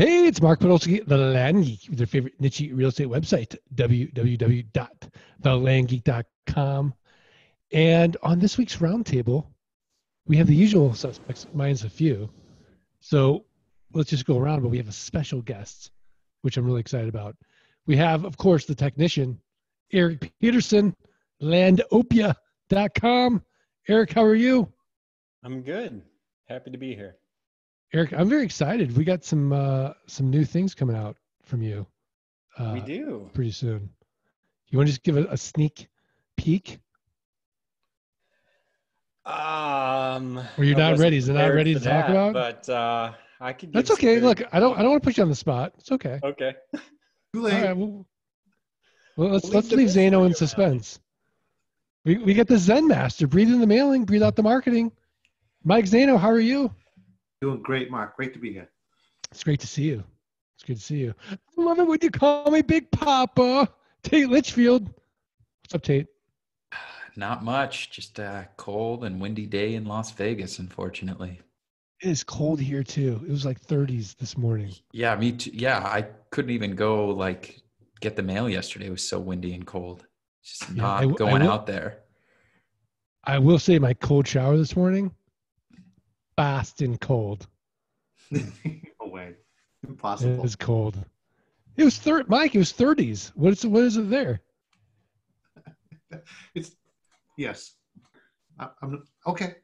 Hey, it's Mark Podolsky, the Land Geek, with your favorite niche real estate website, www.thelandgeek.com. And on this week's roundtable, we have the usual suspects, minus a few. So let's just go around, but we have a special guest, which I'm really excited about. We have, of course, the technician, Eric Peterson, landopia.com. Eric, how are you? I'm good. Happy to be here. Eric, I'm very excited. We got some uh, some new things coming out from you. Uh, we do pretty soon. You want to just give a, a sneak peek? Um, or you're not ready? Is it not ready to that, talk about? But uh, I could. That's okay. Very... Look, I don't. I don't want to put you on the spot. It's okay. Okay. Too late. All right, well, well, let's we'll let's leave Zano in suspense. We we get the Zen Master. Breathe in the mailing. Breathe out the marketing. Mike Zano, how are you? Doing great, Mark. Great to be here. It's great to see you. It's good to see you. I love it when you call me Big Papa. Tate Litchfield. What's up, Tate? Not much. Just a cold and windy day in Las Vegas, unfortunately. It is cold here too. It was like 30s this morning. Yeah, me too. Yeah, I couldn't even go like get the mail yesterday. It was so windy and cold. Just yeah, not I, going I will, out there. I will say my cold shower this morning fast and cold. no way. Impossible. It was cold. It was third Mike, it was thirties. What is what is it there? It's yes. I, am okay.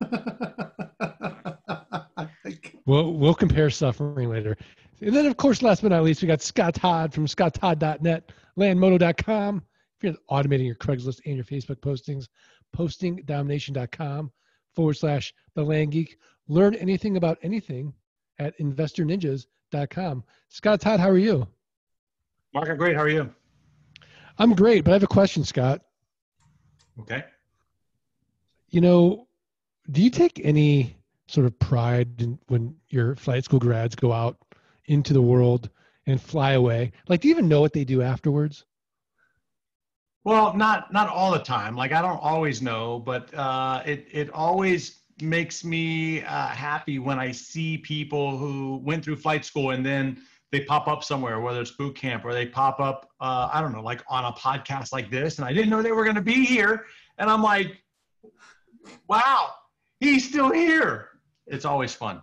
we'll we'll compare suffering later. And then of course, last but not least, we got Scott Todd from scotttodd.net, landmodo.com. If you're automating your Craigslist and your Facebook postings, postingdomination.com forward slash the land geek. Learn anything about anything at investorninjas.com. Scott Todd, how are you? Mark, I'm great. How are you? I'm great, but I have a question, Scott. Okay. You know, do you take any sort of pride in when your flight school grads go out into the world and fly away? Like, do you even know what they do afterwards? Well, not not all the time. Like I don't always know, but uh, it it always makes me uh, happy when I see people who went through flight school and then they pop up somewhere, whether it's boot camp or they pop up, uh, I don't know, like on a podcast like this, and I didn't know they were going to be here, and I'm like, wow, he's still here. It's always fun.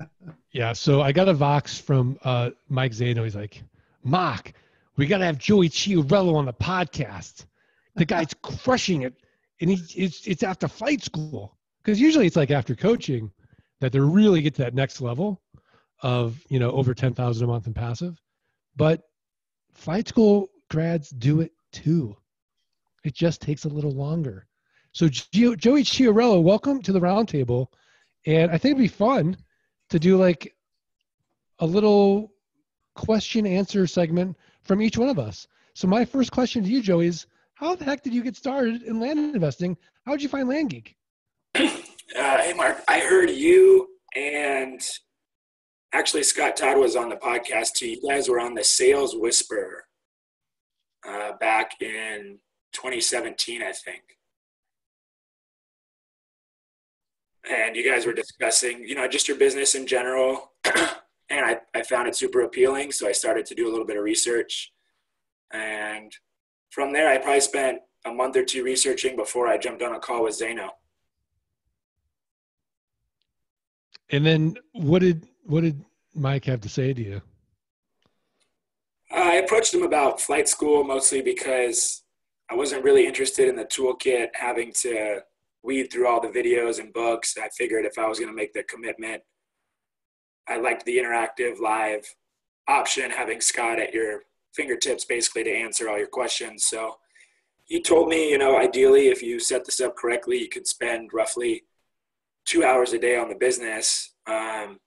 Yeah. So I got a Vox from uh, Mike Zano. He's like, Mark, we got to have Joey Chiarello on the podcast. The guy's crushing it, and he, it's it's after flight school because usually it's like after coaching that they really get to that next level of you know over ten thousand a month in passive, but flight school grads do it too. It just takes a little longer. So Joey Chiarello, welcome to the roundtable, and I think it'd be fun to do like a little question answer segment from each one of us. So my first question to you, Joey, is how the heck did you get started in land investing? How did you find Land Geek? Uh, hey, Mark, I heard you and actually Scott Todd was on the podcast too. You guys were on the Sales Whisper uh, back in 2017, I think. And you guys were discussing, you know, just your business in general. and I, I found it super appealing. So I started to do a little bit of research. And from there, I probably spent a month or two researching before I jumped on a call with Zeno. And then what did what did Mike have to say to you? I approached him about flight school mostly because I wasn't really interested in the toolkit, having to weed through all the videos and books. I figured if I was going to make the commitment, I liked the interactive live option, having Scott at your fingertips basically to answer all your questions. So he told me, you know, ideally, if you set this up correctly, you could spend roughly two hours a day on the business. Um,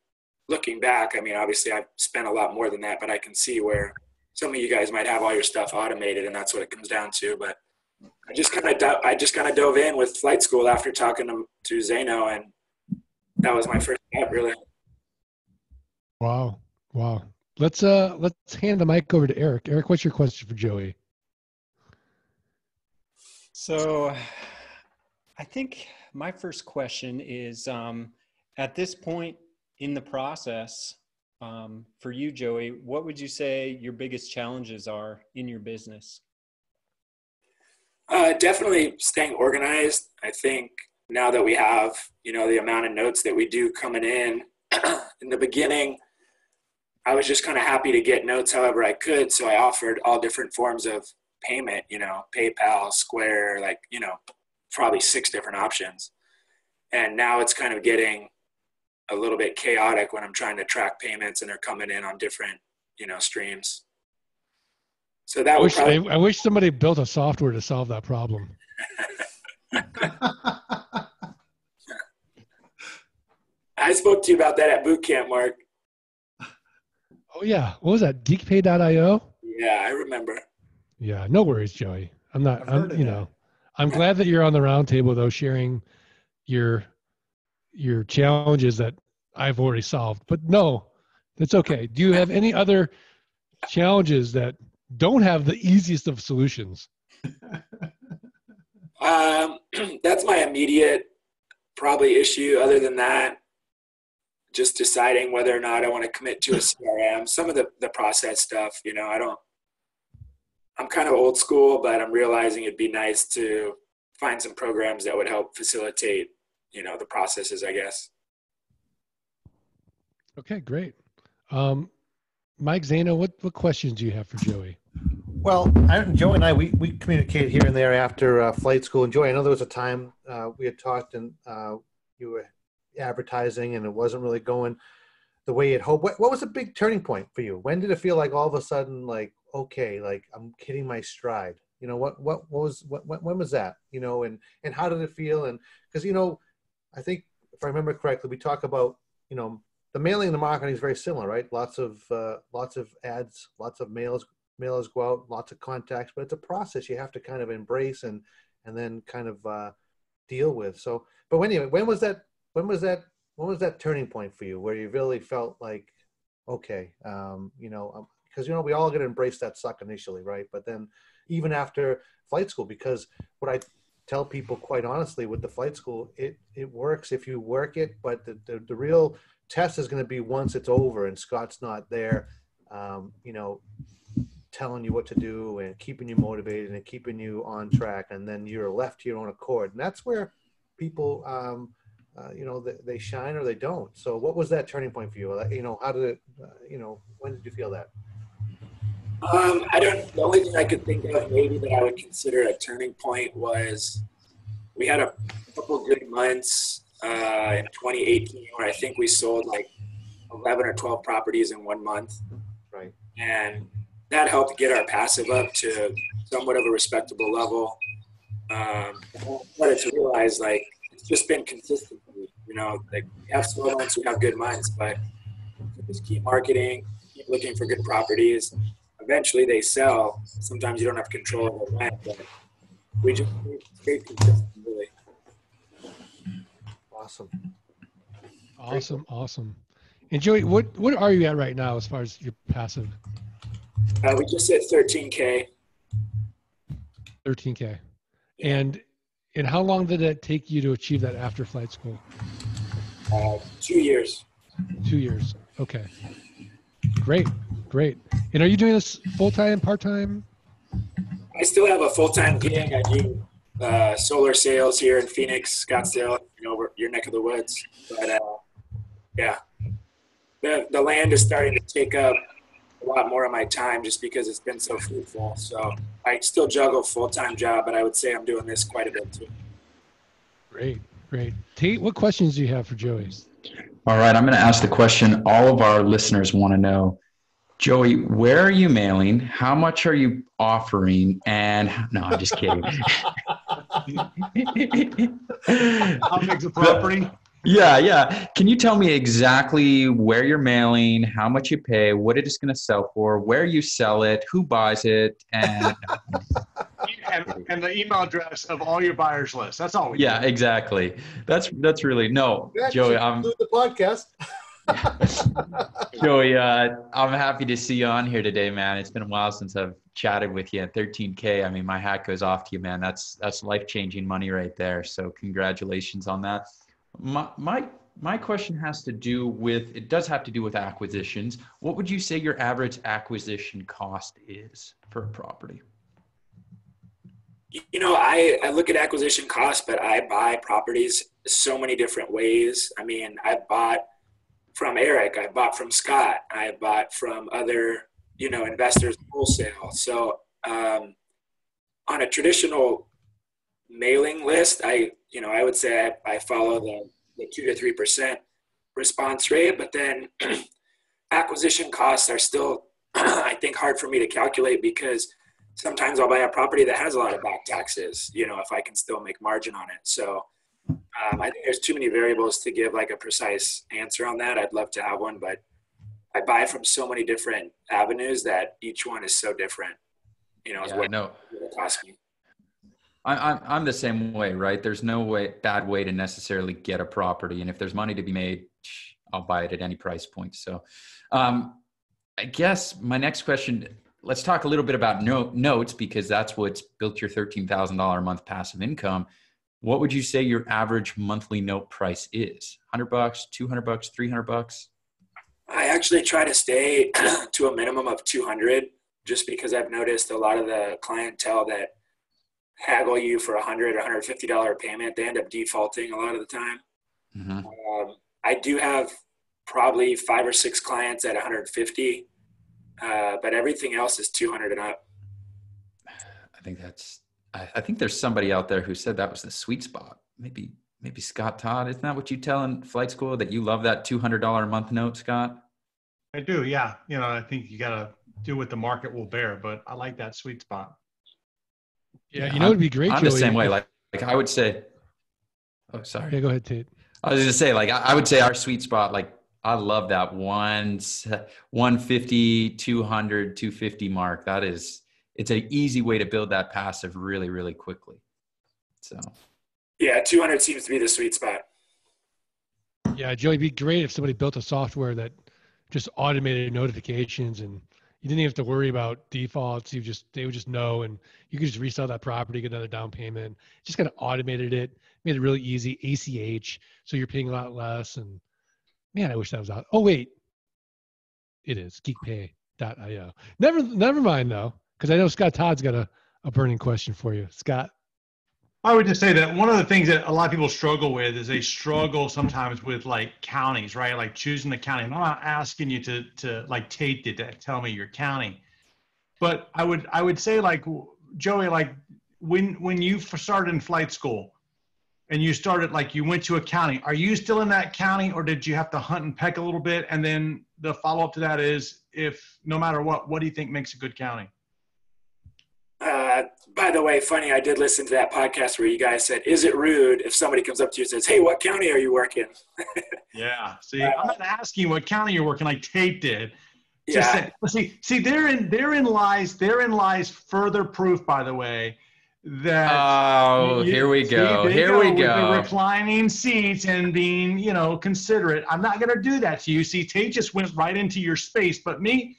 looking back, I mean, obviously, I've spent a lot more than that, but I can see where some of you guys might have all your stuff automated, and that's what it comes down to. But I just kind of I just kind of dove in with flight school after talking to, to Zano, and that was my first step, really. Wow. Wow. Let's uh let's hand the mic over to Eric. Eric, what's your question for Joey? So I think my first question is um, at this point in the process, Um, for you, Joey, what would you say your biggest challenges are in your business? Uh, definitely staying organized. I think now that we have, you know, the amount of notes that we do coming in, in the beginning, I was just kind of happy to get notes however I could. So I offered all different forms of payment, you know, PayPal, Square, like, you know, probably six different options. And now it's kind of getting a little bit chaotic when I'm trying to track payments and they're coming in on different, you know, streams. So that I wish, probably, I, I wish somebody built a software to solve that problem. I spoke to you about that at boot camp, Mark. Oh yeah, what was that? Geekpay.io. Yeah, I remember. Yeah, no worries, Joey. I'm not. I've heard I'm. of You that. know, I'm glad that you're on the roundtable though, sharing your your challenges that I've already solved. But no, that's okay. Do you have any other challenges that don't have the easiest of solutions? Um, that's my immediate probably issue. Other than that, just deciding whether or not I want to commit to a CRM. Some of the, the process stuff, you know, I don't, I'm kind of old school, but I'm realizing it'd be nice to find some programs that would help facilitate, you know, the processes, I guess. Okay, great. Um, Mike Zano, what what questions do you have for Joey? Well, I, Joe and I, we, we communicate here and there after uh, flight school. And Joey, I know there was a time uh, we had talked and uh, you were advertising and it wasn't really going the way you'd hoped. What, what was a big turning point for you? When did it feel like all of a sudden, like, okay, like I'm hitting my stride? You know, what, what, what was, what, when was that? You know, and, and how did it feel? And because, you know, I think if I remember correctly, we talk about, you know, the mailing and the marketing is very similar, right? Lots of, uh, lots of ads, lots of mails, mailers go out, lots of contacts, but it's a process you have to kind of embrace and and then kind of uh, deal with. So, but anyway, when was that? When was that? When was that turning point for you where you really felt like, okay, um, you know, because you know we all get to embrace that suck initially, right? But then even after flight school, because what I tell people quite honestly with the flight school, it it works if you work it, but the the, the real test is going to be once it's over and Scott's not there. Um, you know, telling you what to do and keeping you motivated and keeping you on track and then you're left to your own accord and that's where people um, uh, you know they, they shine or they don't so what was that turning point for you you know how did it uh, you know when did you feel that Um, I don't. The only thing I could think of maybe that I would consider a turning point was we had a couple good months uh, in 2018 where I think we sold like 11 or 12 properties in one month, right and that helped get our passive up to somewhat of a respectable level. Um, but to realize like it's just been consistent. You know, like we have slow months, we have good months, but just keep marketing, keep looking for good properties eventually they sell. Sometimes you don't have control over when, but we just stayed consistent, really. awesome Awesome, awesome. And Joey, what what are you at right now as far as your passive? Uh, we just hit 13K. 13k. And and how long did it take you to achieve that after flight school? Uh, two years. Two years. Okay. Great, great. And are you doing this full time, part time? I still have a full time gig. I do uh, solar sales here in Phoenix, Scottsdale, you know, your neck of the woods. But uh, yeah, the, the land is starting to take up a lot more of my time just because it's been so fruitful. So I still juggle full time job, but I would say I'm doing this quite a bit too. Great, great. Tate, what questions do you have for Joey? All right, I'm going to ask the question all of our listeners want to know. Joey, where are you mailing? How much are you offering? And no, I'm just kidding. How big's the property? Yeah, yeah. Can you tell me exactly where you're mailing, how much you pay, what it is going to sell for, where you sell it, who buys it, and and, and the email address of all your buyers list. That's all we yeah, need. exactly. That's that's really no, That Joey. I'm the podcast Joey. Uh, I'm happy to see you on here today, man. It's been a while since I've chatted with you. At 13k, I mean, my hat goes off to you, man. That's that's life changing money right there. So congratulations on that. My my question has to do with it does have to do with acquisitions. What would you say your average acquisition cost is for a property? You know, I, I look at acquisition costs, but I buy properties so many different ways. I mean, I bought from Eric, I bought from Scott, I bought from other, you know, investors wholesale. So um, on a traditional mailing list, I, you know, I would say I, I follow the, the two to 3% response rate, but then acquisition costs are still, I think, hard for me to calculate because sometimes I'll buy a property that has a lot of back taxes, you know, if I can still make margin on it. So um, I think there's too many variables to give like a precise answer on that. I'd love to have one, but I buy from so many different avenues that each one is so different. You know, Yeah, what no, it costs me. I, I'm I'm the same way, right? There's no way bad way to necessarily get a property, and if there's money to be made, I'll buy it at any price point. So, um, I guess my next question. Let's talk a little bit about no, notes because that's what's built your thirteen thousand dollar a month passive income. What would you say your average monthly note price is? Hundred bucks, two hundred bucks, three hundred bucks? I actually try to stay to a minimum of 200 just because I've noticed a lot of the clientele that haggle you for a hundred or hundred fifty dollar payment, they end up defaulting a lot of the time. Mm-hmm. Um, I do have probably five or six clients at 150, uh, but everything else is 200 and up. I think that's. I, I think there's somebody out there who said that was the sweet spot. Maybe maybe Scott Todd. Isn't that what you tell in flight school that you love that two hundred dollar a month note, Scott? I do, yeah. You know, I think you got to do what the market will bear, but I like that sweet spot. Yeah, Yeah, you know it'd be great. I'm the same way. Like like I would say. Oh, sorry. Yeah, go ahead, Tate. I was gonna say, like, I, I would say our sweet spot, like, I love that one, 150, 200, 250 mark. That is, it's an easy way to build that passive really, really quickly. So, Yeah, 200 seems to be the sweet spot. Yeah, Joey, it'd be great if somebody built a software that just automated notifications and you didn't even have to worry about defaults. You just they would just know and you could just resell that property, get another down payment. Just kind of automated it, made it really easy. ACH, so you're paying a lot less. And man, I wish that was out. Oh wait, it is geekpay.io. Never, never mind though, because I know Scott Todd's got a, a burning question for you, Scott. I would just say that one of the things that a lot of people struggle with is they struggle sometimes with like counties, right? Like choosing the county. And I'm not asking you to to like Tate did to tell me your county, but I would I would say like Joey, like when when you started in flight school, and you started like you went to a county, are you still in that county, or did you have to hunt and peck a little bit? And then the follow up to that is, if no matter what, what do you think makes a good county? Uh, by the way, funny, I did listen to that podcast where you guys said, "Is it rude if somebody comes up to you and says, "Hey, what county are you working?" Yeah. See, I'm not asking you what county you're working like Tate did. Just Yeah, say, see, see, therein therein lies therein lies further proof, by the way, that oh, you- here we go. there you Here we with The go. reclining seats and being, you know, considerate. I'm not going to do that to you. See, Tate just went right into your space, but me,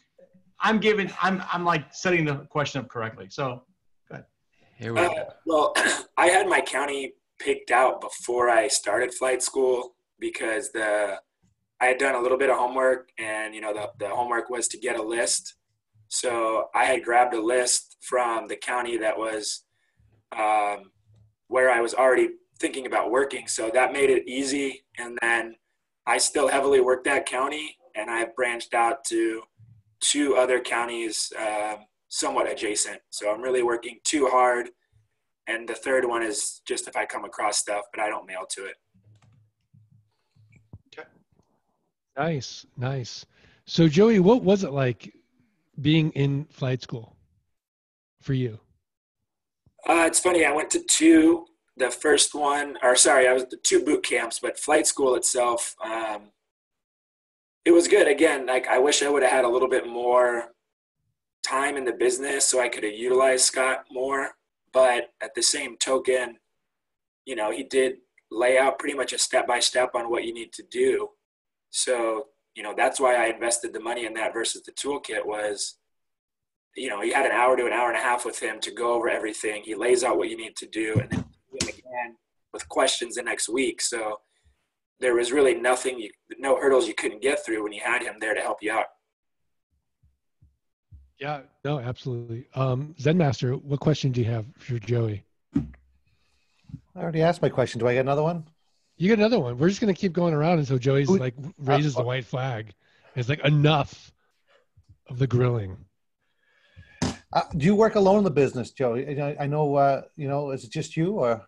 I'm giving, I'm, I'm like setting the question up correctly. So, Here we Uh, go. well, I had my county picked out before I started flight school because the I had done a little bit of homework, and you know the the homework was to get a list. So I had grabbed a list from the county that was um, where I was already thinking about working. So that made it easy. And then I still heavily worked that county, and I branched out to two other counties um, somewhat adjacent. So I'm really working too hard. And the third one is just if I come across stuff, but I don't mail to it. Okay. Nice, nice. So Joey, what was it like being in flight school for you? Uh, it's funny. I went to two. The first one, or sorry, I was the two boot camps, but flight school itself, um, it was good. Again, like I wish I would have had a little bit more time in the business so I could have utilized Scott more. But at the same token, you know, he did lay out pretty much a step by step on what you need to do. So, you know, that's why I invested the money in that versus the toolkit was you know, you had an hour to an hour and a half with him to go over everything. He lays out what you need to do, and then again with questions the next week. So there was really nothing, you, no hurdles you couldn't get through when you had him there to help you out. Yeah, no, absolutely. Um, Zen Master, what question do you have for Joey? I already asked my question. Do I get another one? You get another one. We're just gonna keep going around until Joey's Who- like raises the white flag. It's like enough of the grilling. Uh, do you work alone in the business, Joey? I, I know. Uh, you know, is it just you or?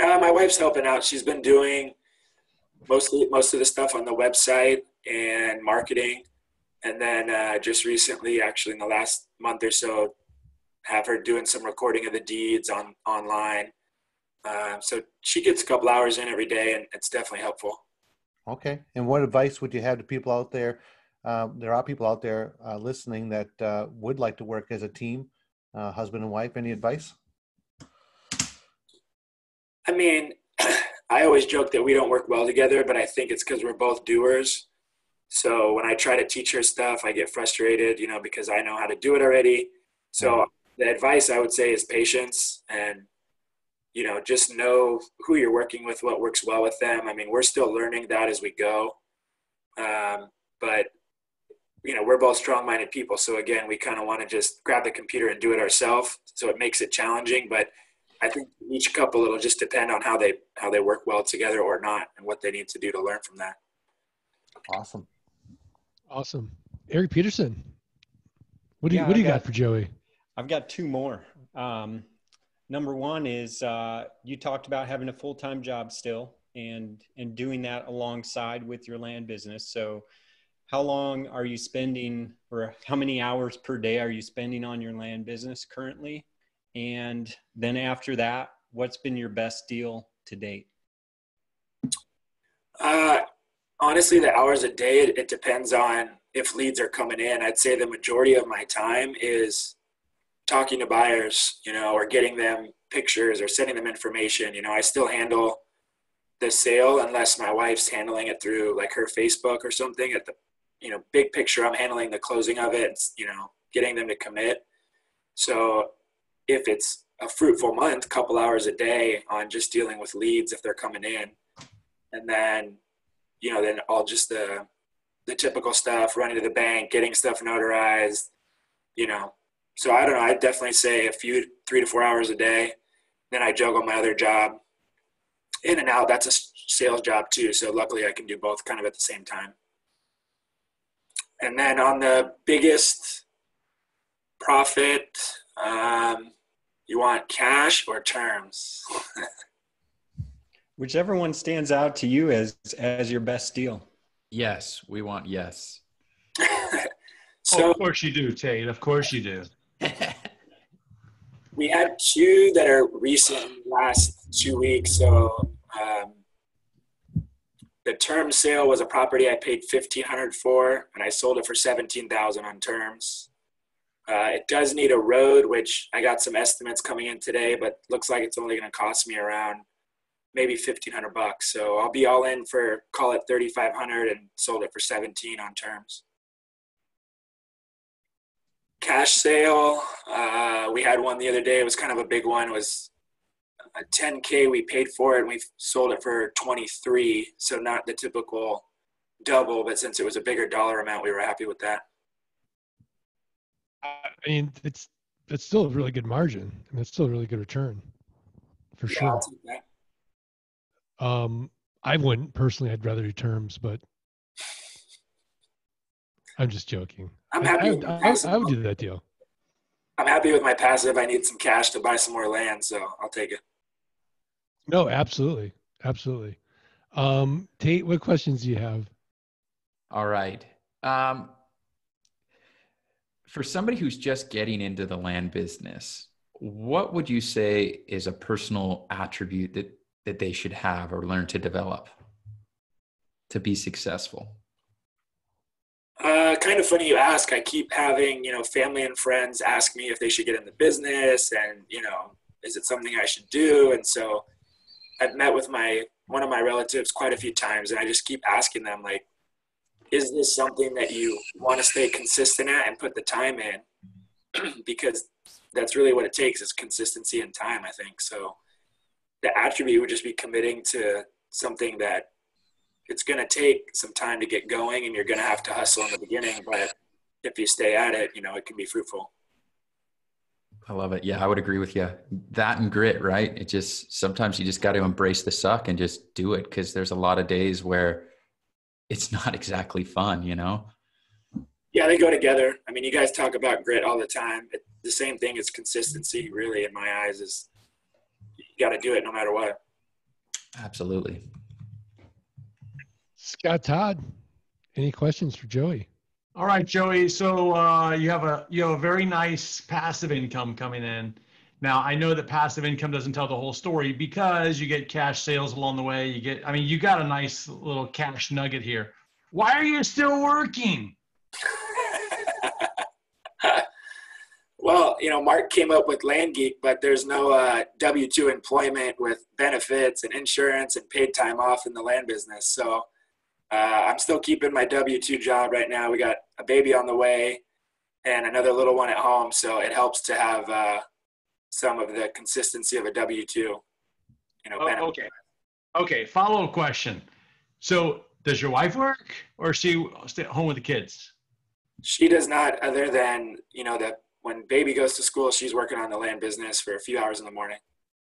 Uh, my wife's helping out. She's been doing mostly most of the stuff on the website and marketing, and then uh, just recently, actually in the last month or so, have her doing some recording of the deeds on online. Uh, so she gets a couple hours in every day, and it's definitely helpful. Okay. And what advice would you have to people out there? Uh, there are people out there uh, listening that uh, would like to work as a team, uh, husband and wife. Any advice? I mean, I always joke that we don't work well together, but I think it's because we're both doers. So when I try to teach her stuff, I get frustrated, you know, because I know how to do it already. So the advice I would say is patience and, you know, just know who you're working with, what works well with them. I mean, we're still learning that as we go. Um, but, you know, we're both strong minded people. So again, we kind of want to just grab the computer and do it ourselves. So it makes it challenging, but I think each couple it'll just depend on how they how they work well together or not, and what they need to do to learn from that. Awesome. Awesome. Eric Peterson. What do you what do you got, got- for Joey? I've got two more. Um, number one is uh, you talked about having a full time job still and and doing that alongside with your land business. So, how long are you spending, or how many hours per day are you spending on your land business currently? And then after that, what's been your best deal to date? Uh, honestly, the hours a day it, it depends on if leads are coming in. I'd say the majority of my time is talking to buyers, you know, or getting them pictures or sending them information. You know, I still handle the sale unless my wife's handling it through like her Facebook or something. At the you know big picture, I'm handling the closing of it. You know, getting them to commit. So if it's a fruitful month, couple hours a day on just dealing with leads if they're coming in, and then you know then all just the the typical stuff, running to the bank, getting stuff notarized, you know. So I don't know. I'd definitely say a few three to four hours a day. Then I juggle my other job in and out. That's a sales job too. So luckily I can do both kind of at the same time. And then on the biggest profit, um, you want cash or terms? Whichever one stands out to you as as your best deal. Yes, we want yes. Oh, so of course you do, Tate. Of course you do. we had two that are recent last two weeks. So um, the term sale was a property I paid fifteen hundred for, and I sold it for seventeen thousand on terms. Uh, it does need a road, which I got some estimates coming in today, but looks like it's only going to cost me around maybe fifteen hundred bucks. So I'll be all in for call it thirty five hundred, and sold it for seventeen on terms cash sale. Uh, we had one the other day. It was kind of a big one. It was a 10k. We paid for it, and we sold it for 23. So not the typical double, but since it was a bigger dollar amount, we were happy with that. I mean, it's it's still a really good margin, and it's still a really good return, for Yeah, sure. I'll take that. Um, I wouldn't personally. I'd rather do terms, but I'm just joking. I'm happy. I, with would- my I. I would do that deal. I'm happy with my passive. I need some cash to buy some more land, so I'll take it. No, absolutely, absolutely. Um, Tate, what questions do you have? All right. Um, for somebody who's just getting into the land business, what would you say is a personal attribute that that they should have or learn to develop to be successful? Uh, kind of funny you ask. I keep having, you know, family and friends ask me if they should get in the business and, you know, is it something I should do? And so I've met with my one of my relatives quite a few times and I just keep asking them like, is this something that you want to stay consistent at and put the time in? because that's really what it takes is consistency and time, I think. So the attribute would just be committing to something that it's going to take some time to get going and you're going to have to hustle in the beginning. But if you stay at it, you know, it can be fruitful. I love it. Yeah, I would agree with you. That and grit, right? It just sometimes you just got to embrace the suck and just do it because there's a lot of days where it's not exactly fun, you know? Yeah, they go together. I mean, you guys talk about grit all the time. It, the same thing is consistency, really, in my eyes, is got to do it no matter what. Absolutely. Scott Todd, any questions for Joey? All right, Joey. So uh, you have a you have a very nice passive income coming in. Now I know that passive income doesn't tell the whole story because you get cash sales along the way. You get, I mean, you got a nice little cash nugget here. Why are you still working? well, you know, Mark came up with Land Geek, but there's no uh, W two employment with benefits and insurance and paid time off in the land business. So uh, I'm still keeping my W two job right now. We got a baby on the way and another little one at home, so it helps to have uh, some of the consistency of a W two. You know. Oh, okay. Okay. Follow up question. So, does your wife work, or she stay at home with the kids? She does not, other than you know that when baby goes to school, she's working on the land business for a few hours in the morning.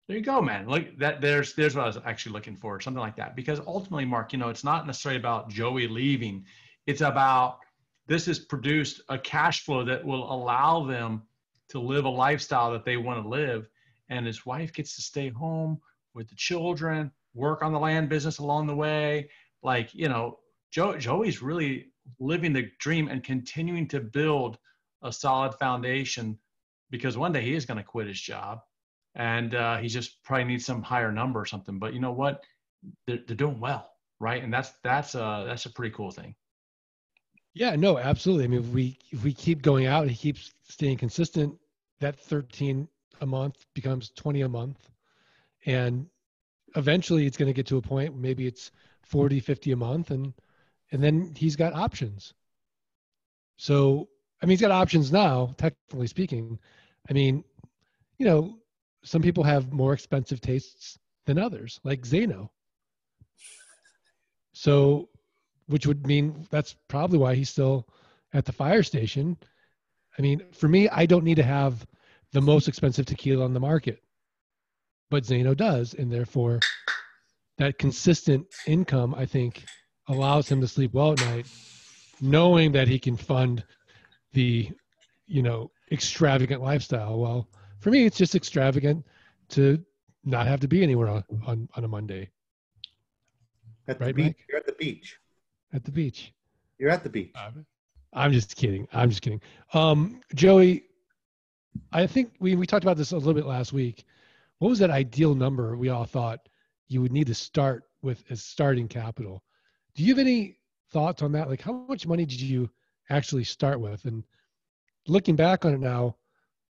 There you go, man. Look, that there's there's what I was actually looking for, something like that. Because ultimately, Mark, you know, it's not necessarily about Joey leaving. It's about this has produced a cash flow that will allow them to live a lifestyle that they want to live. And his wife gets to stay home with the children, work on the land business along the way. Like, you know, Joe, Joey's really living the dream and continuing to build a solid foundation because one day he is going to quit his job and uh, he just probably needs some higher number or something. But you know what? They're, they're doing well, right? And that's that's a that's a pretty cool thing. Yeah, no, absolutely. I mean, if we if we keep going out, he keeps staying consistent. That 13 a month becomes 20 a month, and eventually it's going to get to a point. Maybe it's 40, 50 a month, and and then he's got options. So I mean, he's got options now, technically speaking. I mean, you know, some people have more expensive tastes than others, like Zeno. So, which would mean that's probably why he's still at the fire station. I mean, for me, I don't need to have the most expensive tequila on the market, but Zeno does, and therefore, that consistent income, I think, allows him to sleep well at night, knowing that he can fund the, you know, extravagant lifestyle. Well, for me, it's just extravagant to not have to be anywhere on, on, on a Monday. At the right, beach. Mike? You're at the beach. At the beach. You're at the beach. I'm just kidding. I'm just kidding. Um, Joey, I think we, we talked about this a little bit last week. What was that ideal number we all thought you would need to start with as starting capital? Do you have any thoughts on that? Like, how much money did you actually start with? And looking back on it now,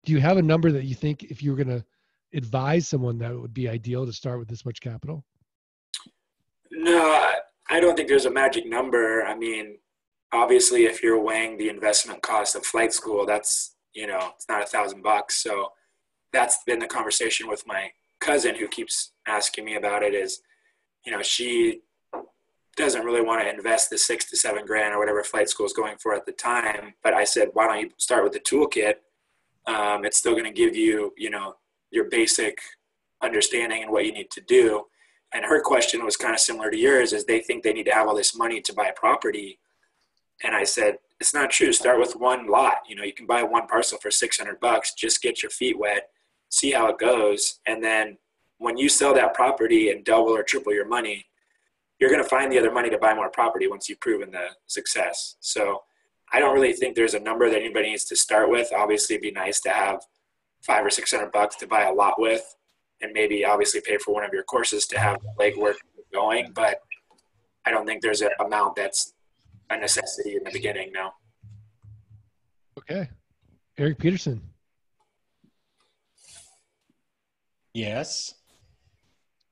do you have a number that you think if you were going to advise someone that it would be ideal to start with this much capital? No, I don't think there's a magic number. I mean, obviously, if you're weighing the investment cost of flight school, that's you know, it's not a thousand bucks. So that's been the conversation with my cousin who keeps asking me about it. Is you know, she doesn't really want to invest the six to seven grand or whatever flight school is going for at the time. But I said, why don't you start with the toolkit? um, it's still going to give you, you know, your basic understanding and what you need to do. And her question was kind of similar to yours: is they think they need to have all this money to buy property, and I said it's not true. Start with one lot. You know, you can buy one parcel for six hundred bucks. Just get your feet wet, see how it goes, and then when you sell that property and double or triple your money, you're going to find the other money to buy more property once you've proven the success. So I don't really think there's a number that anybody needs to start with. Obviously, it'd be nice to have five or six hundred bucks to buy a lot with, and maybe obviously pay for one of your courses to have legwork going. But I don't think there's an amount that's a necessity in the beginning. No. Okay, Eric Peterson. Yes.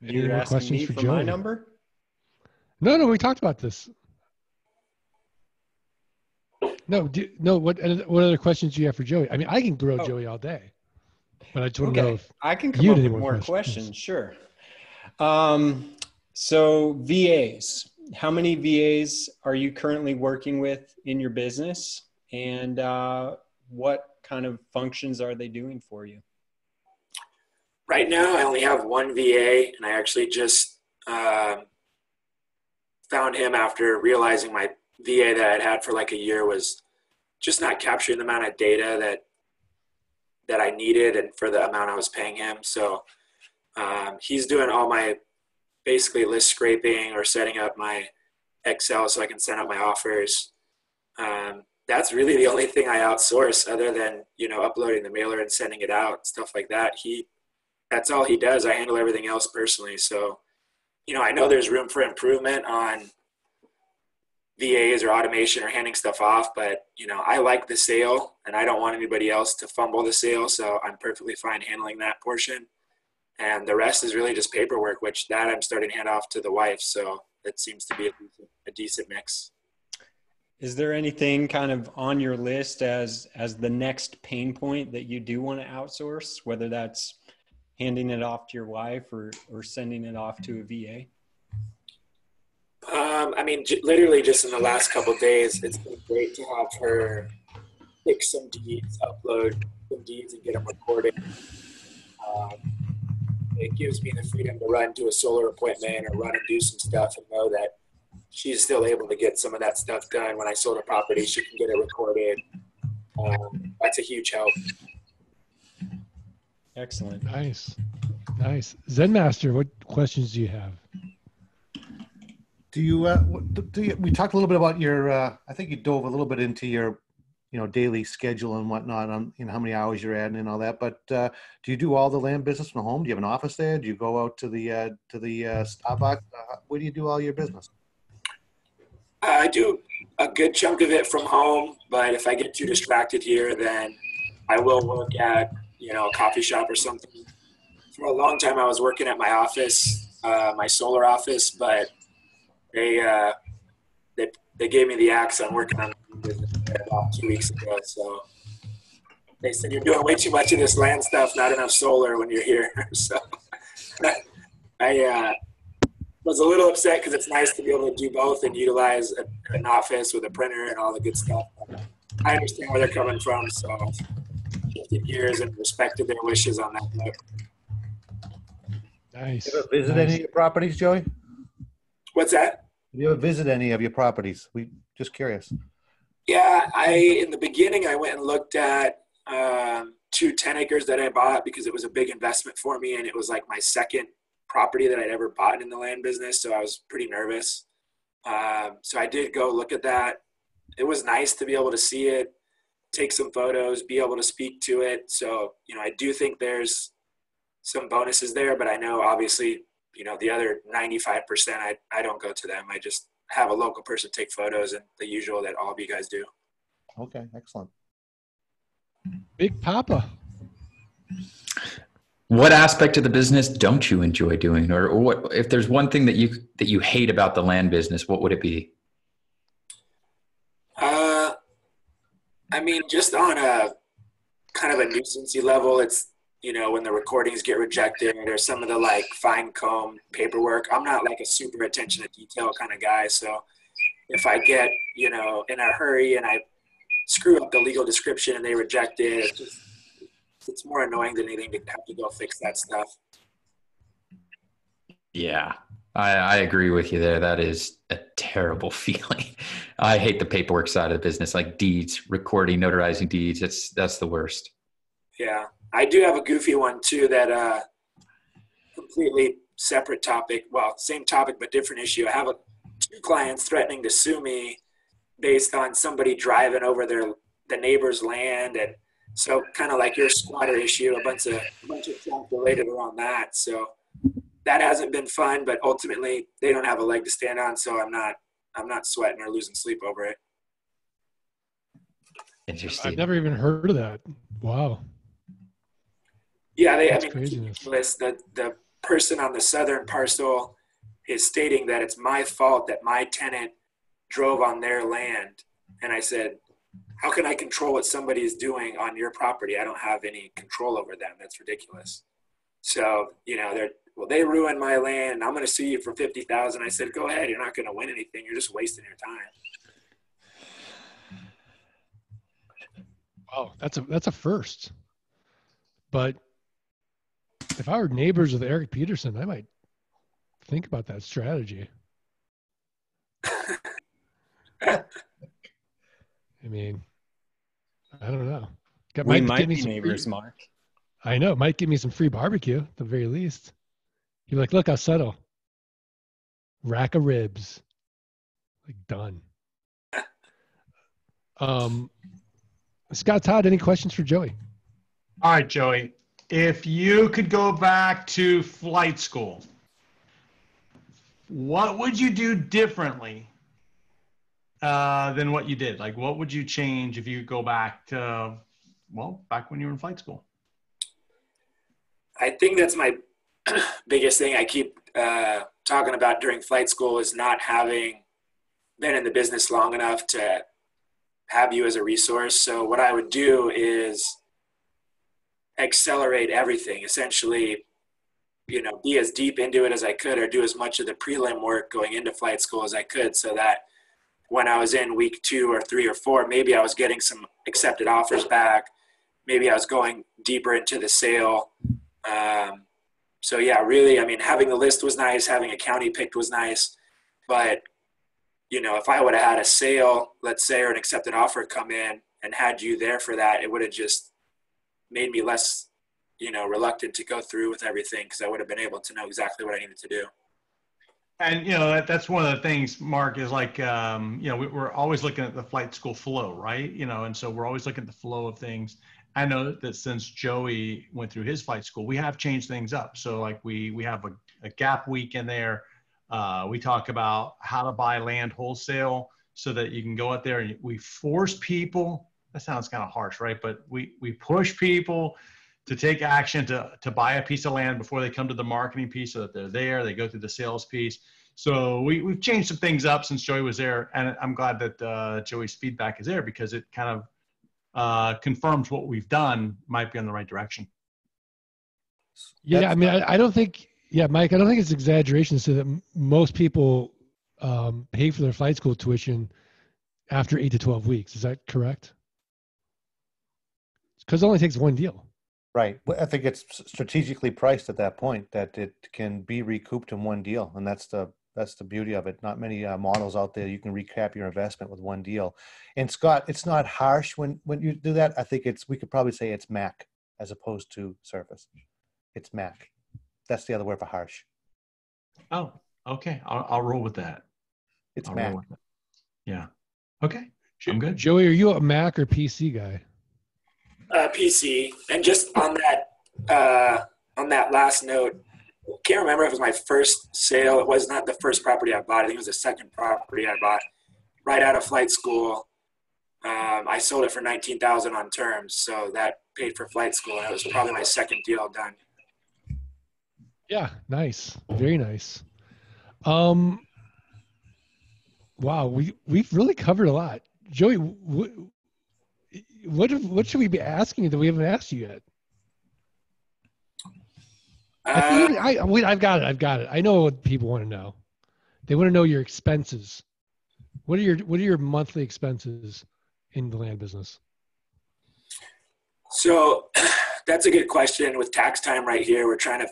Any You're asking me for, for my number? No, no, we talked about this. No, do, no. What what other questions do you have for Joey? I mean, I can grill oh. Joey all day, but I just want okay. to know if I can come up with more questions. questions. Sure. Um, so VAs. how many VAs are you currently working with in your business, and uh, what kind of functions are they doing for you? Right now, I only have one VA, and I actually just uh, found him after realizing my VA that I'd had for like a year was just not capturing the amount of data that that I needed and for the amount I was paying him. So um, he's doing all my basically list scraping or setting up my Excel so I can send out my offers. Um, that's really the only thing I outsource other than, you know, uploading the mailer and sending it out, stuff like that. He, that's all he does. I handle everything else personally. So, you know, I know there's room for improvement on VAs or automation or handing stuff off, but you know, I like the sale and I don't want anybody else to fumble the sale. So I'm perfectly fine handling that portion and the rest is really just paperwork, which that I'm starting to hand off to the wife. So it seems to be a decent, a decent mix. Is there anything kind of on your list as as the next pain point that you do want to outsource, whether that's handing it off to your wife or or sending it off to a VA? Um, I mean, j- literally just in the last couple days, it's been great to have her pick some deeds, upload some deeds, and get them recorded. Um, it gives me the freedom to run to a solar appointment or run and do some stuff and know that she's still able to get some of that stuff done. When I sold a property, she can get it recorded. Um, that's a huge help. Excellent. Nice, nice. Zen Master, what questions do you have? Do you, uh, do you, we talked a little bit about your, uh, I think you dove a little bit into your, you know, daily schedule and whatnot on, you know, how many hours you're adding and all that. But, uh, do you do all the land business from home? Do you have an office there? Do you go out to the, uh, to the, uh, Starbucks? Uh, where do you do all your business? I do a good chunk of it from home, but if I get too distracted here, then I will work at you know a coffee shop or something. For a long time, I was working at my office, uh, my solar office, but they uh, they they gave me the axe I'm working on about two weeks ago. So they said you're doing way too much of this land stuff, not enough solar when you're here. so I. Uh, was a little upset because it's nice to be able to do both and utilize a, an office with a printer and all the good stuff. I understand where they're coming from, so shifted gears and respected their wishes on that note. Nice. You ever visit nice. any of your properties, Joey? What's that? Have you ever visit any of your properties? We, just curious. Yeah, I in the beginning I went and looked at um, two 10 acres that I bought because it was a big investment for me and it was like my second property that I'd ever bought in the land business, so I was pretty nervous. Um, so I did go look at that. It was nice to be able to see it, take some photos, be able to speak to it. So you know, I do think there's some bonuses there, but I know obviously, you know, the other 95%, I I don't go to them. I just have a local person take photos and the usual that all of you guys do. Okay, excellent. Big Papa. What aspect of the business don't you enjoy doing, or, or what? If there's one thing that you that you hate about the land business, what would it be? Uh, I mean, just on a kind of a nuisancey level, it's you know when the recordings get rejected or some of the like fine comb paperwork. I'm not like a super attention to detail kind of guy, so if I get you know in a hurry and I screw up the legal description and they reject it, it's just it's more annoying than anything to have to go fix that stuff. Yeah, I, I agree with you there. That is a terrible feeling. I hate the paperwork side of the business, like deeds, recording, notarizing deeds. That's that's the worst. Yeah, I do have a goofy one too that uh, completely separate topic. Well, same topic but different issue. I have a, two clients threatening to sue me based on somebody driving over their the neighbor's land, and so kind of like your squatter issue, a bunch of a bunch of stuff related around that. So that hasn't been fun, but ultimately they don't have a leg to stand on, so I'm not I'm not sweating or losing sleep over it. Interesting. I've never even heard of that. Wow. Yeah, they, I That's mean, craziness. it's. The the person on the southern parcel is stating that it's my fault that my tenant drove on their land, and I said, "How can I control what somebody is doing on your property? I don't have any control over them. That's ridiculous." So you know, they're well, they ruined my land. I'm going to sue you for 50,000. I said, go ahead. You're not going to win anything. You're just wasting your time. Wow, that's a that's a first. But if I were neighbors with Eric Peterson, I might think about that strategy. I mean, I don't know. Got, we might be neighbors, free, Mark. I know. Might give me some free barbecue at the very least. You're like, look, I'll settle. Rack of ribs. Like done. Um, Scott Todd, any questions for Joey? All right, Joey. If you could go back to flight school, what would you do differently uh, than what you did? Like, what would you change if you go back to, well, back when you were in flight school? I think that's my biggest thing I keep uh, talking about during flight school is not having been in the business long enough to have you as a resource. So what I would do is accelerate everything. Essentially, you know, be as deep into it as I could, or do as much of the prelim work going into flight school as I could, so that when I was in week two or three or four, maybe I was getting some accepted offers back. Maybe I was going deeper into the sale. Um, so yeah, really, I mean, having the list was nice. Having a county picked was nice, but you know, if I would have had a sale, let's say, or an accepted offer come in and had you there for that, it would have just made me less, you know, reluctant to go through with everything because I would have been able to know exactly what I needed to do. And you know that, that's one of the things, Mark, is like um, you know we, are always looking at the flight school flow, right? You know, and so we're always looking at the flow of things. I know that since Joey went through his flight school, we have changed things up. So like we we have a, a gap week in there uh, we talk about how to buy land wholesale so that you can go out there and we force people. That sounds kind of harsh, right? But we, we push people to take action to, to buy a piece of land before they come to the marketing piece so that they're there, they go through the sales piece. So we, we've changed some things up since Joey was there. And I'm glad that uh, Joey's feedback is there because it kind of uh, confirms what we've done might be on the right direction. Yeah, I mean, I, I don't think yeah, Mike, I don't think it's exaggeration to say that most people um, pay for their flight school tuition after eight to 12 weeks. Is that correct? Because it only takes one deal. Right. Well, I think it's strategically priced at that point that it can be recouped in one deal, and that's the that's the beauty of it. Not many uh, models out there you can recap your investment with one deal. And Scott, it's not harsh when when you do that. I think it's we could probably say it's Mac as opposed to Surface. It's Mac. That's the other word for harsh. Oh, okay. I'll, I'll roll with that. It's I'll Mac. Yeah. Okay. I'm good. Joey, are you a Mac or PC guy? Uh, PC. And just on that, uh, on that last note, can't remember if it was my first sale. It was not the first property I bought. I think it was the second property I bought right out of flight school. Um, I sold it for nineteen thousand on terms, so that paid for flight school. And it was probably my second deal done. Yeah, nice. Very nice. Um wow, we we've really covered a lot. Joey, what what, what should we be asking you that we haven't asked you yet? Uh, I, I I've got it. I've got it. I know what people want to know. They want to know your expenses. What are your what are your monthly expenses in the land business? So that's a good question. With tax time right here, we're trying to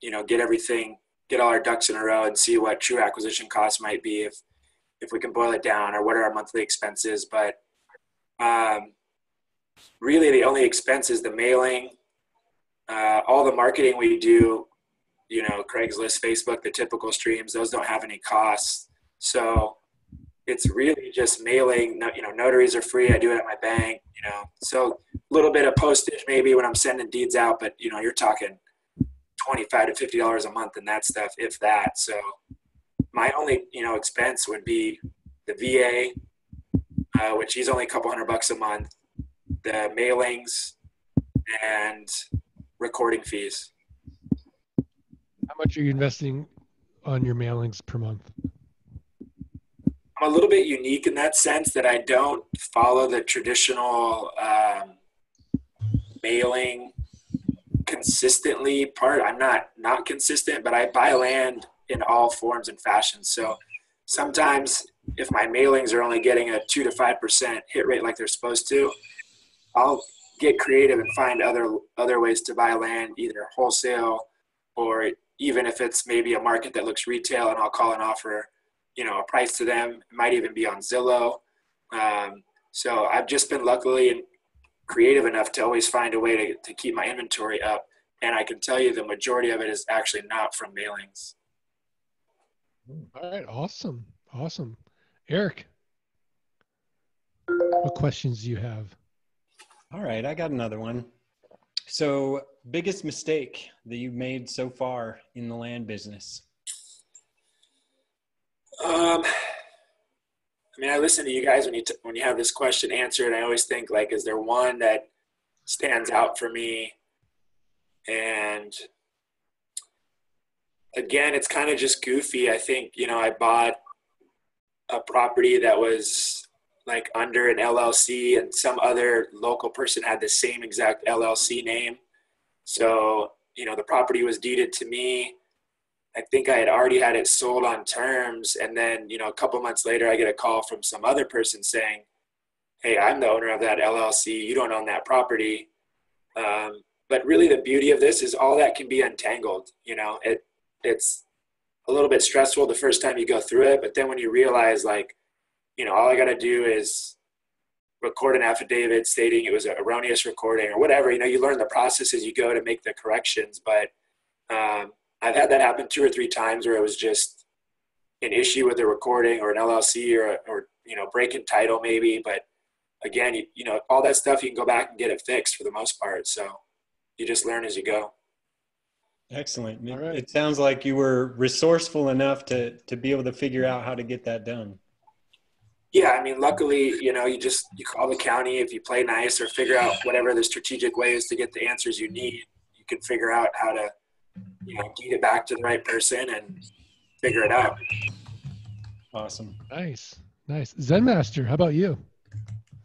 you know get everything get all our ducks in a row and see what true acquisition costs might be if if we can boil it down or what are our monthly expenses but um, really the only expense is the mailing uh, all the marketing we do you know craigslist facebook the typical streams those don't have any costs. So it's really just mailing. You know notaries are free. I do it at my bank you know. So a little bit of postage maybe when i'm sending deeds out but you know you're talking 25 to 50 dollars a month and that stuff if that. So my only you know expense would be the va uh, which is only a couple hundred bucks a month the mailings and recording fees how much are you investing on your mailings per month i'm a little bit unique in that sense that i don't follow the traditional um, mailing consistently part. I'm not not consistent, but I buy land in all forms and fashions. So sometimes if my mailings are only getting a two to five percent hit rate like they're supposed to, I'll get creative and find other other ways to buy land, either wholesale or even if it's maybe a market that looks retail, and I'll call and offer, you know, a price to them. It might even be on Zillow. Um, so I've just been luckily and creative enough to always find a way to, to keep my inventory up. And I can tell you the majority of it is actually not from mailings. All right, awesome, awesome. Eric, what questions do you have? All right, I got another one. So, biggest mistake that you've made so far in the land business? Um, I mean, I listen to you guys when you t- when you have this question answered. I always think like, is there one that stands out for me? And again, it's kind of just goofy. I think you know I bought a property that was like under an LLC, and some other local person had the same exact LLC name. So you know the property was deeded to me. I think I had already had it sold on terms, and then you know a couple months later, I get a call from some other person saying, "Hey, I'm the owner of that LLC. You don't own that property." Um, but really, the beauty of this is all that can be untangled. You know, it it's a little bit stressful the first time you go through it, but then when you realize, like, you know, all I got to do is record an affidavit stating it was an erroneous recording or whatever. You know, you learn the process as you go to make the corrections, but um, I've had that happen two or three times where it was just an issue with the recording or an LLC or, or you know, breaking title maybe. But again, you, you know, all that stuff, you can go back and get it fixed for the most part. So you just learn as you go. Excellent. All right. It sounds like you were resourceful enough to, to be able to figure out how to get that done. Yeah, I mean, luckily, you know, you just you call the county if you play nice or figure out whatever the strategic way is to get the answers you need. You can figure out how to you know, get it back to the right person and figure it out. Awesome. Nice, nice. Zen Master, how about you?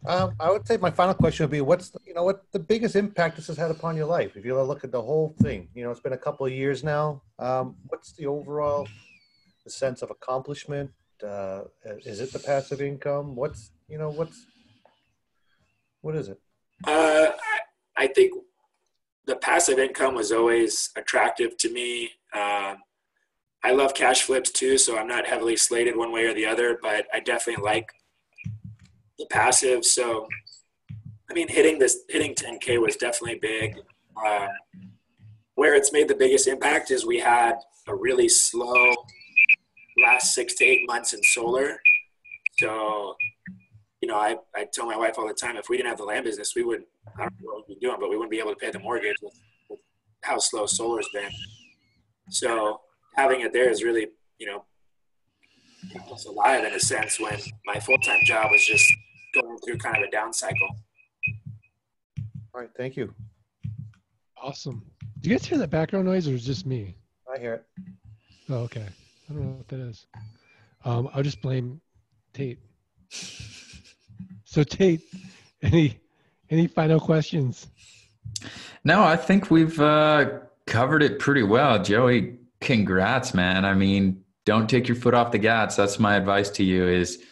Um, I would say my final question would be, what's the, you know what the biggest impact this has had upon your life? If you look at the whole thing, you know, it's been a couple of years now. Um, what's the overall the sense of accomplishment? Uh, is it the passive income? What's you know what's what is it? Uh, I, I think the passive income was always attractive to me. Um, I love cash flips too, so I'm not heavily slated one way or the other, but I definitely like the passive. So, I mean, hitting this hitting 10k was definitely big. Uh, where it's made the biggest impact is we had a really slow last six to eight months in solar. So, you know, I, I tell my wife all the time, if we didn't have the land business, we would I don't know what we'd be doing, but we wouldn't be able to pay the mortgage with, with how slow solar's been. So having it there is really, you know, kept us alive in a sense when my full time job was just going through kind of a down cycle. All right, thank you. Awesome. Do you guys hear that background noise, or is it just me? I hear it. Oh, okay. I don't know what that is. Um, I'll just blame Tate. So Tate, any any final questions? No, I think we've uh, covered it pretty well. Joey, congrats, man. I mean, don't take your foot off the gas. That's my advice to you is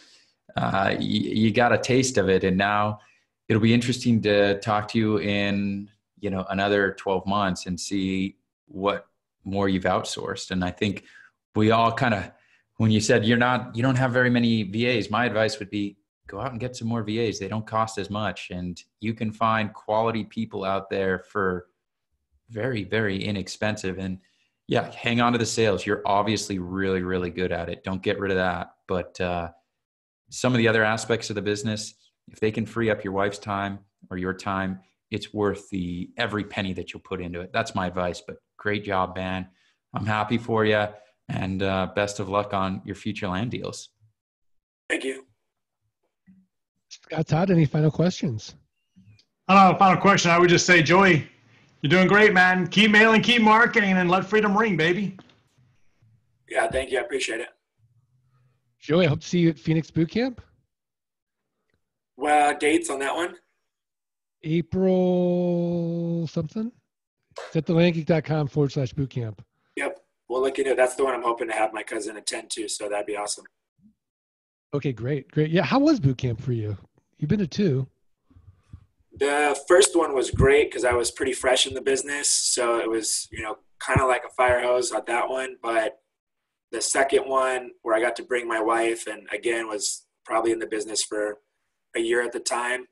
uh, you, you got a taste of it. And now it'll be interesting to talk to you in, you know, another 12 months and see what more you've outsourced. And I think we all kind of, when you said you're not, you don't have very many VAs, my advice would be go out and get some more VAs. They don't cost as much, and you can find quality people out there for very, very inexpensive. And yeah, hang on to the sales. You're obviously really, really good at it. Don't get rid of that. But uh, some of the other aspects of the business, if they can free up your wife's time or your time, it's worth the every penny that you'll put into it. That's my advice. But great job, man. I'm happy for you, and uh, best of luck on your future land deals. Thank you. Scott Todd, any final questions? I don't know. Final question. I would just say, Joey, you're doing great, man. Keep mailing, keep marketing, and let freedom ring, baby. Yeah, thank you. I appreciate it. Joey, I hope to see you at Phoenix Boot Camp. Well, dates on that one? April something. It's at thelandgeek.com forward slash bootcamp. We'll look into it. That's the one I'm hoping to have my cousin attend to. So that'd be awesome. Okay, great, great. Yeah, how was boot camp for you? You've been to two. The first one was great because I was pretty fresh in the business. So it was, you know, kind of like a fire hose on that one. But the second one, where I got to bring my wife and again was probably in the business for a year at the time,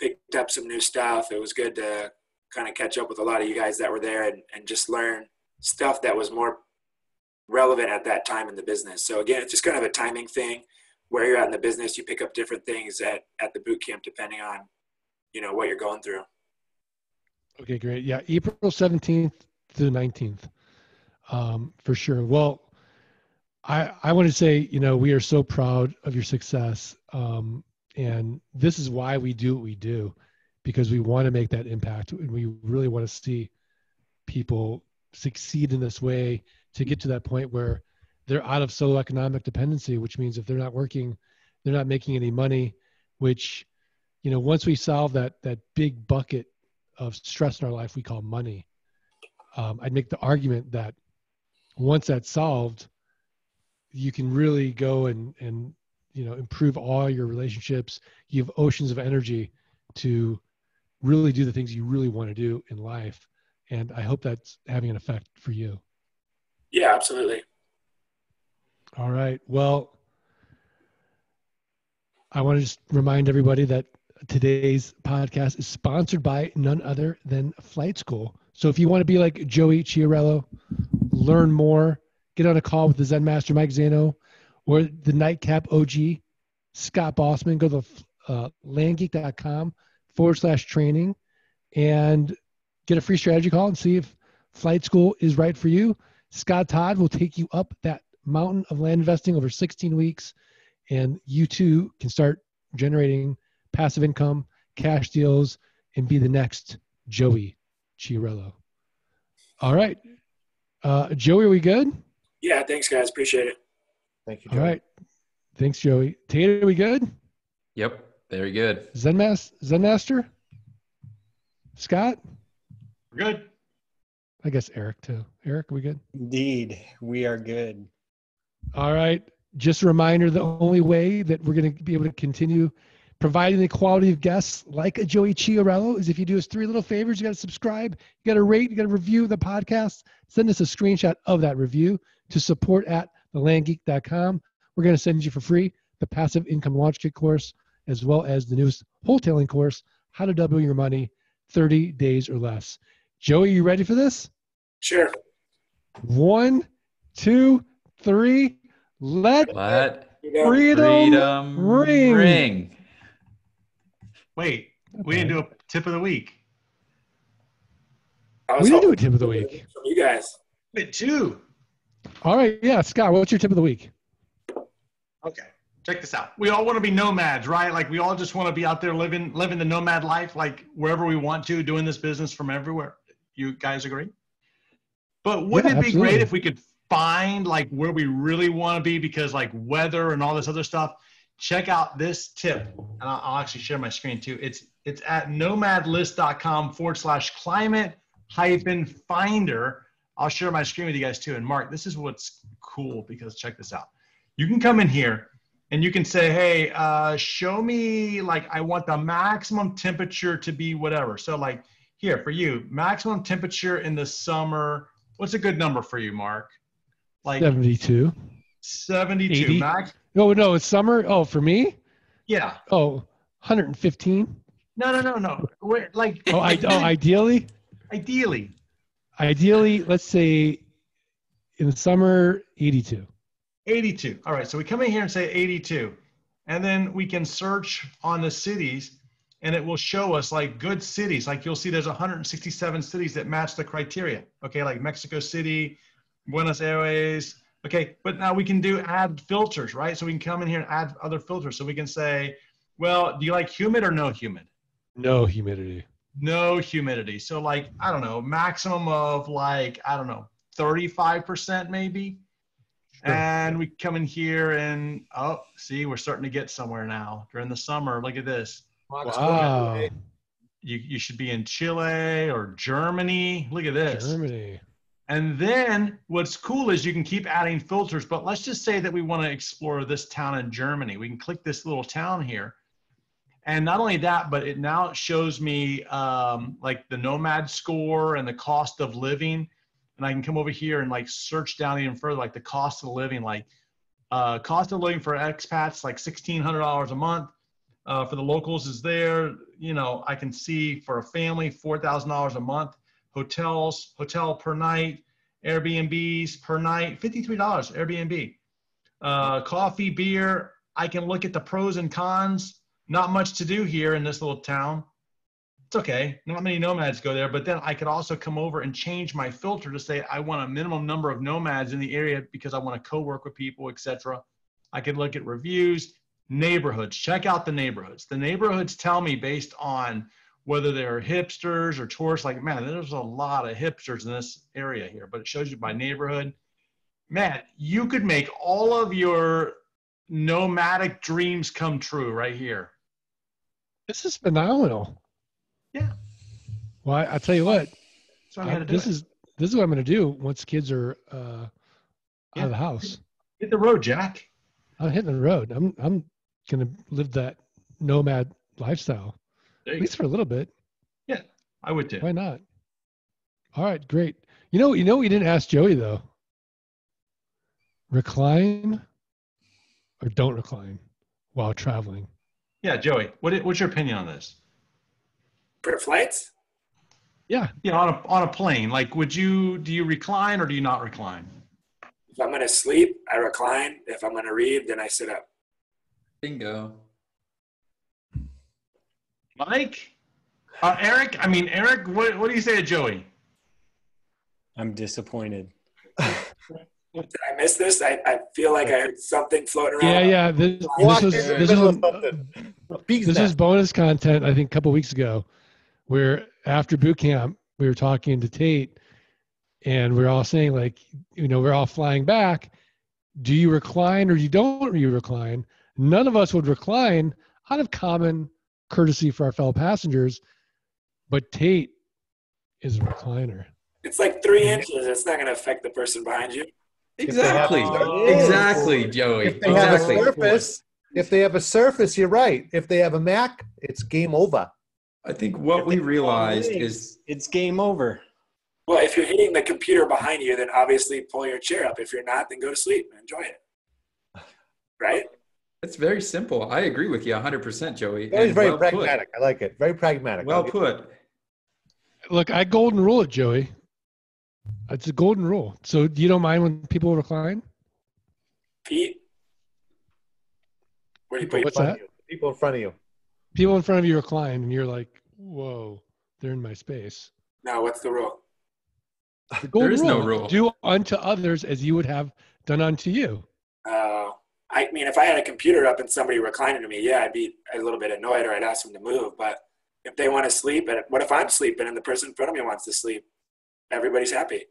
picked up some new stuff. It was good to kind of catch up with a lot of you guys that were there and, and just learn stuff that was more relevant at that time in the business. So again, it's just kind of a timing thing. Where you're at in the business, you pick up different things at, at the boot camp depending on, you know, what you're going through. Okay, great. Yeah, April 17th to the 19th, um, for sure. Well, I, I want to say, you know, we are so proud of your success. Um, and this is why we do what we do, because we want to make that impact. And we really want to see people succeed in this way to get to that point where they're out of solo economic dependency, which means if they're not working, they're not making any money, which, you know, once we solve that, that big bucket of stress in our life we call money, um, I'd make the argument that once that's solved, you can really go and, and, you know, improve all your relationships. You have oceans of energy to really do the things you really want to do in life. And I hope that's having an effect for you. Yeah, absolutely. All right. Well, I want to just remind everybody that today's podcast is sponsored by none other than Flight School. So if you want to be like Joey Chiarello, learn more, get on a call with the Zen Master Mike Zaino or the Nightcap OG Scott Bossman, go to uh, landgeek.com forward slash training and get a free strategy call and see if Flight School is right for you. Scott Todd will take you up that mountain of land investing over 16 weeks, and you too can start generating passive income, cash deals, and be the next Joey Chiarello. All right. Uh, Joey, are we good? Yeah, thanks, guys. Appreciate it. Thank you. All Joey. right. Thanks, Joey. Tate, are we good? Yep, very good. Zen, Mas- Zen Master? Scott? Good. I guess Eric too. Eric, are we good? Indeed, we are good. All right. Just a reminder the only way that we're going to be able to continue providing the quality of guests like a Joey Chiarello is if you do us three little favors. You got to subscribe, you got to rate, you got to review the podcast. Send us a screenshot of that review to support at thelandgeek.com. We're going to send you for free the passive income launch kit course, as well as the newest wholesaling course, How to Double Your Money 30 Days or Less. Joey, you ready for this? Sure. One, two, three. Let Let You know, freedom, freedom ring. ring. Wait, we didn't do a tip of the week. We didn't do a tip of the week. from you guys. Wait, two. All right, yeah, Scott, what's your tip of the week? Okay. Check this out. We all want to be nomads, right? Like we all just want to be out there living living the nomad life, like wherever we want to, doing this business from everywhere. You guys agree? But wouldn't Yeah, it be absolutely. great if we could find like where we really want to be because like weather and all this other stuff? Check out this tip, and I'll, I'll actually share my screen too. It's it's at nomadlist.com forward slash climate hyphen finder. I'll share my screen with you guys too. And Mark, this is what's cool because check this out. You can come in here and you can say, hey, uh, show me like I want the maximum temperature to be whatever. So like here for you, maximum temperature in the summer. What's a good number for you, Mark? Like 72. 72. 80. Max? Oh, no, it's summer. Oh, for me? Yeah. Oh, 115. No, no, no, no. We're, like Oh, I, oh, ideally, ideally. ideally, let's say in the summer, 82. 82. All right, so we come in here and say 82. And then we can search on the cities and it will show us like good cities. Like you'll see there's 167 cities that match the criteria. Okay, like Mexico City, Buenos Aires. Okay, but now we can do add filters, right? So we can come in here and add other filters. So we can say, well, do you like humid or no humid? No humidity. No humidity. So like, I don't know, maximum of like, I don't know, 35% maybe. Sure. And we come in here and oh, see, we're starting to get somewhere now during the summer. Look at this. Mark's Wow. way. You, you should be in Chile or Germany. Look at this. Germany. And then what's cool is you can keep adding filters, but let's just say that we want to explore this town in Germany. We can click this little town here. And not only that, but it now shows me um, like the nomad score and the cost of living. And I can come over here and like search down even further, like the cost of living, like uh, cost of living for expats, like $1,600 a month. Uh, for the locals is there, you know, I can see for a family, $4,000 a month hotels, hotel per night, Airbnbs per night, $53 Airbnb. Uh, coffee, beer. I can look at the pros and cons. Not much to do here in this little town. It's okay. Not many nomads go there, but then I could also come over and change my filter to say I want a minimum number of nomads in the area because I want to co-work with people, etc. I could look at reviews, neighborhoods. Check out the neighborhoods. The neighborhoods tell me based on whether they're hipsters or tourists. Like, man, there's a lot of hipsters in this area here, but it shows you by neighborhood. Man, you could make all of your nomadic dreams come true right here. This is phenomenal. Yeah. Well, I, I tell you what, So I'm I- this it. is this is what I'm going to do once kids are uh, out of the house. hit the road, Jack. I'm hitting the road. I'm I'm going to live that nomad lifestyle at you least for a little bit. Yeah, I would too. Why not? All right, great. You know, you know, we didn't ask Joey though. Recline or don't recline while traveling. Yeah, Joey, what, what's your opinion on this? For flights? Yeah, Yeah, on a on a plane, like, would you do you recline or do you not recline? If I'm going to sleep, I recline. If I'm going to read, then I sit up. Bingo. Mike, uh, Eric. I mean, Eric. What what do you say to Joey? I'm disappointed. Did I miss this? I, I feel like I heard something floating around. yeah, yeah. This, this Walked was this middle was of something. Bees this nest. was bonus content. I think a couple weeks ago, where after boot camp we were talking to Tate, and we are all saying like, you know, we're all flying back. Do you recline or you don't you recline? None of us would recline out of common courtesy for our fellow passengers, but Tate is a recliner. It's like three inches. It's not going to affect the person behind you. Exactly. Exactly, Joey. If they have a surface, if they have a surface, you're right. If they have a Mac, it's game over. I think what we realized is it's game over. Well, if you're hitting the computer behind you, then obviously pull your chair up. If you're not, then go to sleep and enjoy it. Right? It's very simple. I agree with you 100%, Joey. That was very well put. pragmatic. I like it. Very pragmatic. Well I'll put. Look, I golden rule it, Joey. It's a golden rule. So you don't mind when people recline? Pete? Where do you People put What's in front that? of you. People in front of you. People in front of you recline, and you're like, "Whoa, they're in my space." Now, what's the rule? The golden is no rule. Do unto others as you would have done unto you. Uh, I mean, if I had a computer up and somebody reclining to me, yeah, I'd be a little bit annoyed or I'd ask them to move. But if they want to sleep, and what if I'm sleeping and the person in front of me wants to sleep? Everybody's happy.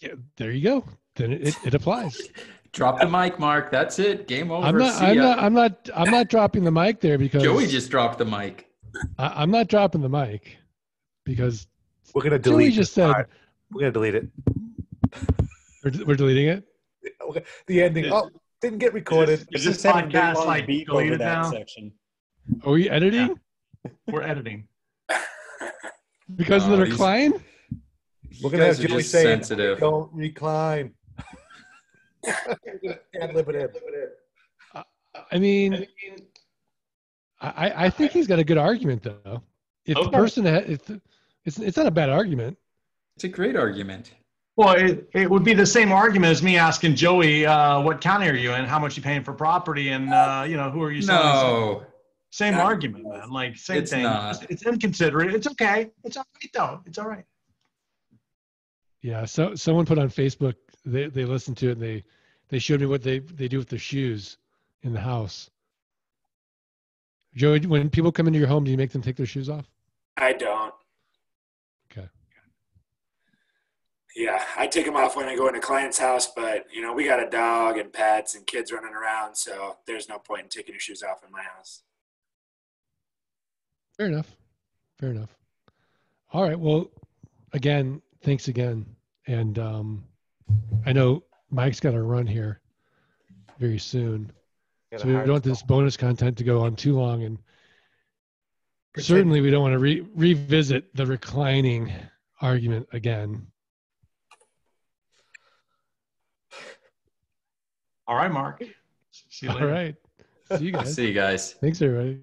Yeah, there you go. Then it, it applies. Drop the mic, Mark. That's it. Game over. I'm not. I'm not. I'm not. I'm not dropping the mic there because Joey just dropped the mic. I, I'm not dropping the mic because We're gonna Joey delete. just this said part. We're gonna delete it. we're, we're deleting it. Okay. The ending. Oh, didn't get recorded. Is It's this just had a big podcast long like beep over deleted that now? section. Are we editing We're editing. because of the Oh, he's- recline? We're gonna have guys are just saying, sensitive. "Don't recline." Can't live it in. I mean, I, I think he's got a good argument though. If the person, ha- if the, it's it's not a bad argument. It's a great argument. Well, it, it would be the same argument as me asking Joey, uh, what county are you in? How much you paying for property? And, uh, you know, who are you selling? No. Same No. argument, man. Like, same It's thing. not. It's, it's inconsiderate. It's okay. It's all right, though. It's all right. Yeah. So someone put on Facebook they they listened to it and they they showed me what they they do with their shoes in the house. Joey, when people come into your home, do you make them take their shoes off? I don't. Okay. Yeah, I take them off when I go into client's house, but you know, we got a dog and pets and kids running around, so there's no point in taking your shoes off in my house. Fair enough. Fair enough. All right. Well, again, thanks again. And um, I know Mike's got to run here very soon. So we don't want this bonus content to go on too long. And Pretend- certainly we don't want to re- revisit the reclining argument again. All right, Mark. See you later. right. See you guys. See you guys. Thanks, everybody.